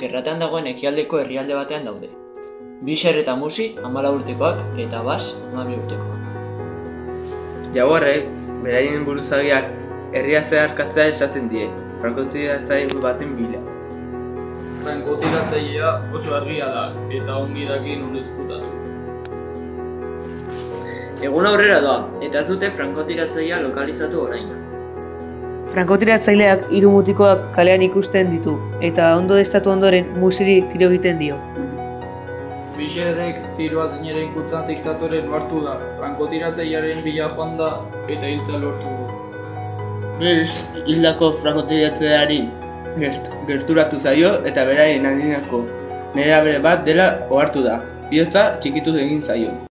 Gerratan dagoen ekialdeko herrialde batean daude. Bixer eta Musi amala urtekoak eta Bas amabi urtekoak. Jaguarrek, beraien buruzagiak herria zeharkatzea esaten die, frankotiratzaile baten bila. Frankotiratzailea oso argia da eta ongi daki non ezkutatu. Egun aurrera doa, eta ez dute frankotiratzailea lokalizatu orain. Frankotiratzaileak hiru mutikoak kalean ikusten ditu, eta ondo destatu ondoren musiri tiro egiten dio. Bixerrek tiroa zineren kutzan diktatoren hartu da, frankotiratzailaren bila joan da eta hiltza lortu du. Bez, hildako frankotiratzeari gert, gerturatu zaio eta beraien adinako nera bere bat dela ohartu da. Biotza txikitu egin zaio.